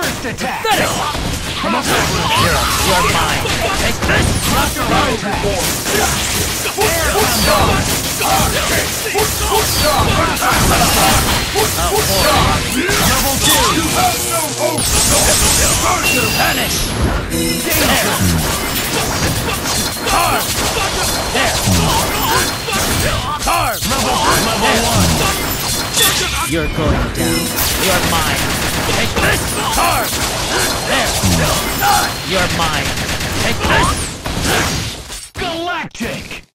First attack! Finish! Come on, you are mine. Take this! Knockout attack! Double two! Vanish! There! Carve! There! Carve! Level, level one! You're going down. You're mine. Take this! Carve! You're mine. Take this! Galactic!